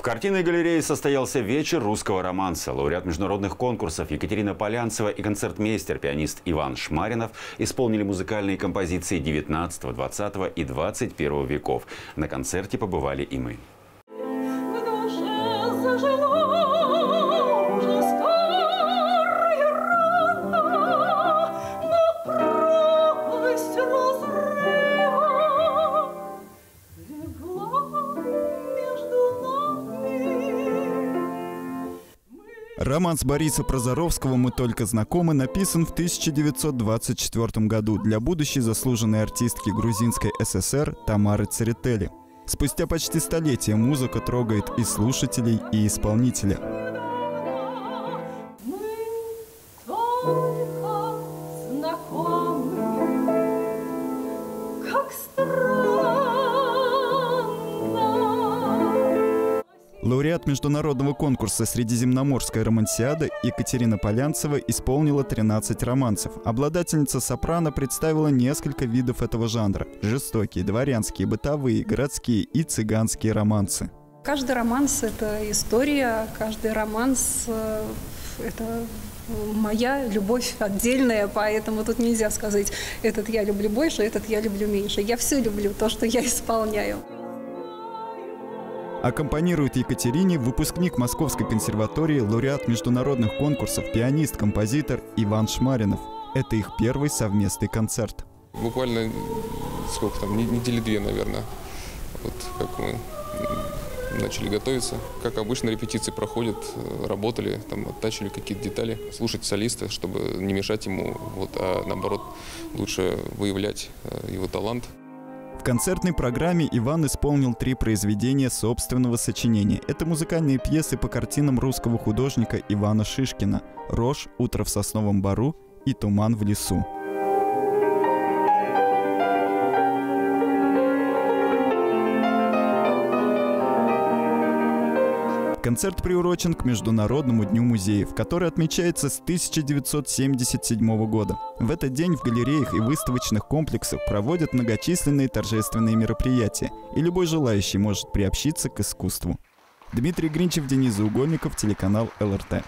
В картинной галерее состоялся вечер русского романса. Лауреат международных конкурсов Екатерина Полянцева и концертмейстер, пианист Иван Шмаринов исполнили музыкальные композиции 19, 20 и 21 веков. На концерте побывали и мы. Романс Бориса Прозоровского «Мы только знакомы» написан в 1924 году для будущей заслуженной артистки грузинской ССР Тамары Церетели. Спустя почти столетие музыка трогает и слушателей, и исполнителя. Лауреат международного конкурса «Средиземноморская романсиада» Екатерина Полянцева исполнила 13 романсов. Обладательница сопрано представила несколько видов этого жанра – жестокие, дворянские, бытовые, городские и цыганские романсы. Каждый романс – это история, каждый романс э, – это моя любовь отдельная, поэтому тут нельзя сказать, этот я люблю больше, этот я люблю меньше. Я все люблю, то, что я исполняю. Аккомпанирует Екатерине выпускник Московской консерватории, лауреат международных конкурсов, пианист, композитор Иван Шмаринов. Это их первый совместный концерт. Буквально сколько там, не- недели две, наверное, вот как мы начали готовиться. Как обычно репетиции проходят, э, работали, там оттачивали какие-то детали, слушать солиста, чтобы не мешать ему, вот, а наоборот лучше выявлять э, его талант. В концертной программе Иван исполнил три произведения собственного сочинения. Это музыкальные пьесы по картинам русского художника Ивана Шишкина «Рожь», «Утро в сосновом бару» и «Туман в лесу». Концерт приурочен к Международному дню музеев, который отмечается с 1977 года. В этот день в галереях и выставочных комплексах проводят многочисленные торжественные мероприятия, и любой желающий может приобщиться к искусству. Дмитрий Гринчев, Денис Заугольников, телеканал ЛРТ.